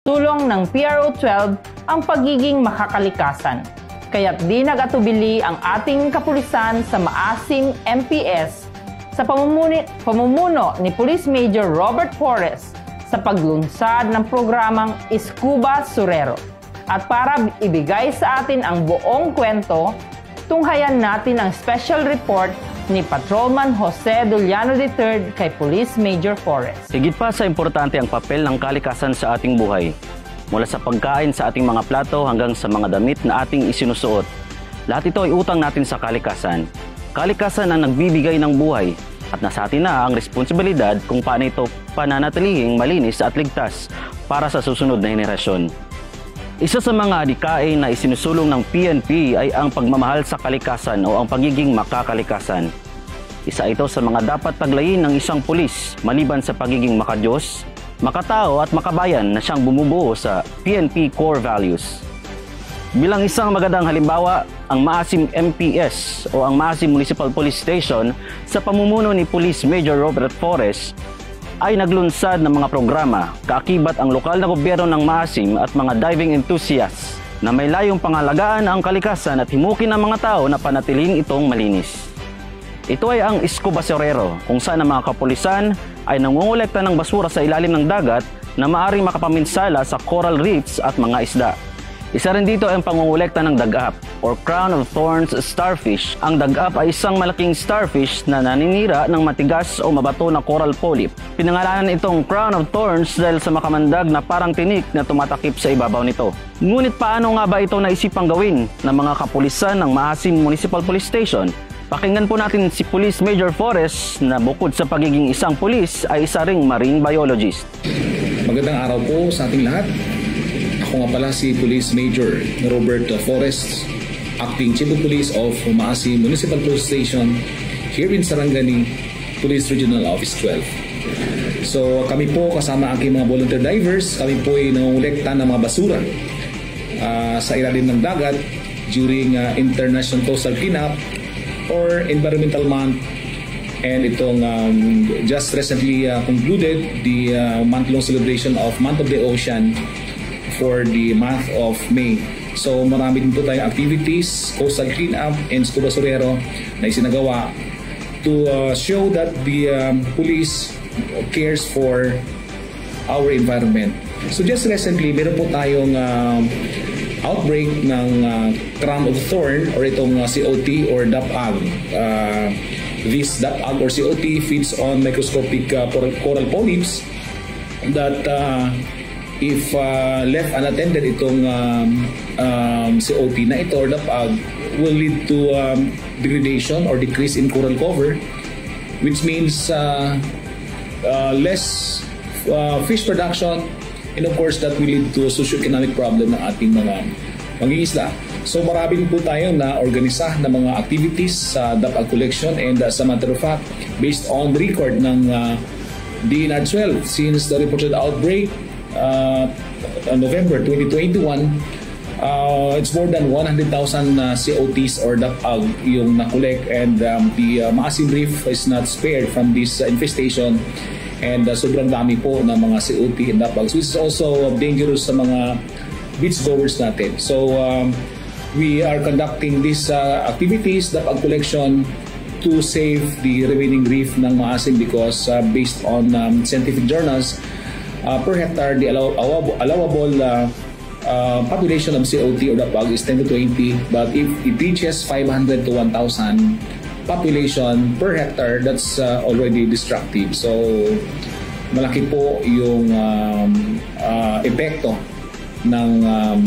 Tulong ng PRO-12 ang pagiging makakalikasan. Kaya't di nagatubili ang ating kapulisan sa maasim MPS sa pamumuni, pamumuno ni Police Major Robert Forrest sa paglunsad ng programang Iscuba Surero. At para ibigay sa atin ang buong kwento, tunghayan natin ang special report ni Patrolman Jose Duliano III kay Police Major Forrest. Higit pa sa importante ang papel ng kalikasan sa ating buhay. Mula sa pagkain sa ating mga plato hanggang sa mga damit na ating isinusuot. Lahat ito ay utang natin sa kalikasan. Kalikasan ang nagbibigay ng buhay at nasa atin na ang responsibilidad kung paano ito pananatilihing malinis at ligtas para sa susunod na henerasyon. Isa sa mga adikain na isinusulong ng PNP ay ang pagmamahal sa kalikasan o ang pagiging makakalikasan. Isa ito sa mga dapat taglayin ng isang pulis maliban sa pagiging makadiyos, makatao at makabayan na siyang bumubuo sa PNP core values. Bilang isang magandang halimbawa, ang Maasim MPS o ang Maasim Municipal Police Station sa pamumuno ni Police Major Robert Forrest ay naglunsad ng mga programa kaakibat ang lokal na gobyerno ng Maasim at mga diving enthusiasts na may layong pangalagaan ang kalikasan at himukin ng mga tao na panatiling itong malinis. Ito ay ang Isco Basurero kung saan ang mga kapulisan ay nangungulekta ng basura sa ilalim ng dagat na maaring makapaminsala sa coral reefs at mga isda. Isa rin dito ang pangungulekta ng dagap or crown of thorns starfish. Ang dagap ay isang malaking starfish na naninira ng matigas o mabato na coral polyp. Pinangalanan itong crown of thorns dahil sa makamandag na parang tinik na tumatakip sa ibabaw nito. Ngunit paano nga ba ito naisipang gawin ng mga kapulisan ng Maasim Municipal Police Station? Pakinggan po natin si Police Major Forrest na bukod sa pagiging isang pulis ay isa ring marine biologist. Magandang araw po sa ating lahat. Ako nga pala si Police Major Robert Forrest, Acting Chief of Police of Maasi Municipal Police Station here in Sarangani, Police Regional Office 12. So kami po kasama aking mga volunteer divers, kami po ay nangungulekta ng mga basura uh, sa ilalim ng dagat during uh, International Coastal Cleanup or Environmental Month and itong um, just recently uh, concluded the uh, month-long celebration of Month of the Ocean for the month of May. So marami din po tayong activities, coastal cleanup and scuba surero na isinagawa to uh, show that the um, police cares for our environment. So just recently, meron po tayong uh, outbreak ng uh, crown of thorn or itong uh, COT or DAPAG. Uh, this DAPAG or COT feeds on microscopic uh, coral polyps that uh, if uh, left unattended itong um, um, COT na ito or DAPAG will lead to um, degradation or decrease in coral cover which means uh, uh, less uh, fish production and of course that will lead to socio-economic problem ng ating mga mangingisda. So marami po tayo na organisa ng mga activities sa DAPAG collection and uh, sa matter of fact based on record ng uh, DNR 12 since the reported outbreak uh, November 2021, uh, it's more than 100,000 uh, COTs or DAPAG yung nakolek and um, the uh, Maasim Reef is not spared from this uh, infestation and uh, sobrang dami po ng mga COT and DAPAGs which is also dangerous sa mga beach goers natin. So um, we are conducting these uh, activities, DAPAG collection to save the remaining reef ng Maasim because uh, based on um, scientific journals, uh, per hectare, the allow, allowable uh, uh, population of COT or DAPAG is 10 to 20. But if it reaches 500 to 1,000 population per hectare, that's uh, already destructive. So, malaki po yung um, uh, epekto ng um,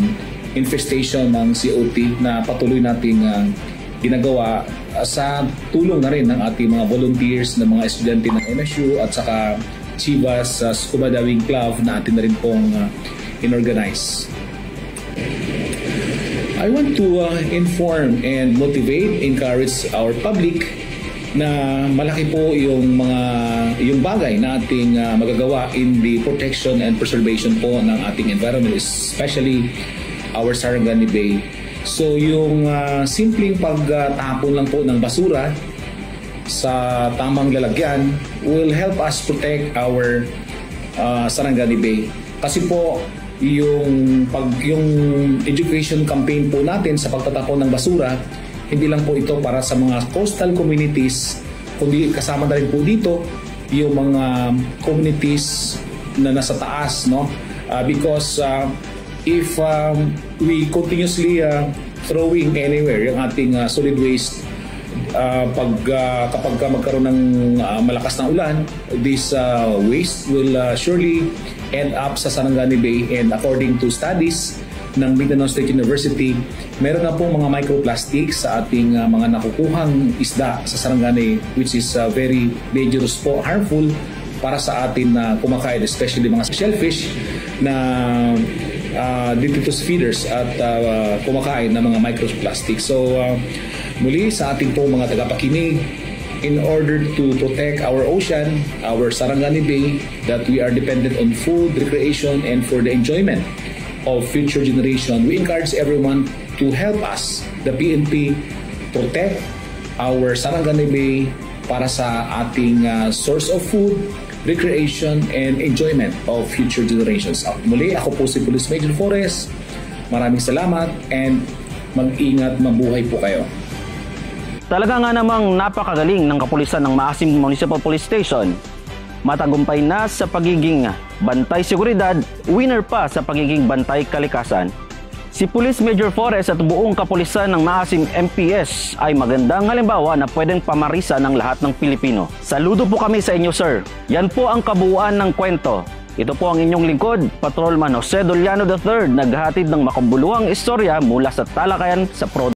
infestation ng COT na patuloy nating uh, ginagawa uh, sa tulong na rin ng ating mga volunteers, ng mga estudyante ng MSU at saka Chivas uh, Scuba Diving Club na atin na rin pong uh, inorganize. I want to uh, inform and motivate, encourage our public na malaki po yung mga yung bagay na ating uh, magagawa in the protection and preservation po ng ating environment especially our Sarangani Bay. So yung uh, simpleng pagtapon lang po ng basura sa tamang lalagyan will help us protect our uh, Sarangani Bay. Kasi po, yung pag yung education campaign po natin sa pagtatapon ng basura hindi lang po ito para sa mga coastal communities kundi kasama na rin po dito yung mga communities na nasa taas no Uh, because uh, if um, we continuously uh, throwing anywhere yung ating uh, solid waste uh, pag uh, kapag ka magkaroon ng uh, malakas na ulan this uh, waste will uh, surely end up sa Sarangani Bay. And according to studies ng Mindanao State University meron na pong mga microplastics sa ating uh, mga nakukuhang isda sa Sarangani which is uh, very dangerous po harmful para sa atin na kumakain especially mga shellfish na uh, detritus feeders at uh, kumakain ng mga microplastics. So uh, muli sa ating pong mga tagapakinig in order to protect our ocean, our Sarangani Bay, that we are dependent on food, recreation, and for the enjoyment of future generation, we encourage everyone to help us, the PNP, protect our Sarangani Bay para sa ating uh, source of food, recreation, and enjoyment of future generations. At muli, ako po si Police Major Forest. Maraming salamat and mag-ingat, mabuhay po kayo. Talaga nga namang napakagaling ng kapulisan ng Maasim Municipal Police Station. Matagumpay na sa pagiging bantay seguridad, winner pa sa pagiging bantay kalikasan. Si Police Major Forest at buong kapulisan ng Maasim MPS ay magandang halimbawa na pwedeng pamarisa ng lahat ng Pilipino. Saludo po kami sa inyo sir. Yan po ang kabuuan ng kwento. Ito po ang inyong lingkod, Patrolman Jose Doliano III, naghahatid ng makabuluhang istorya mula sa talakayan sa Pro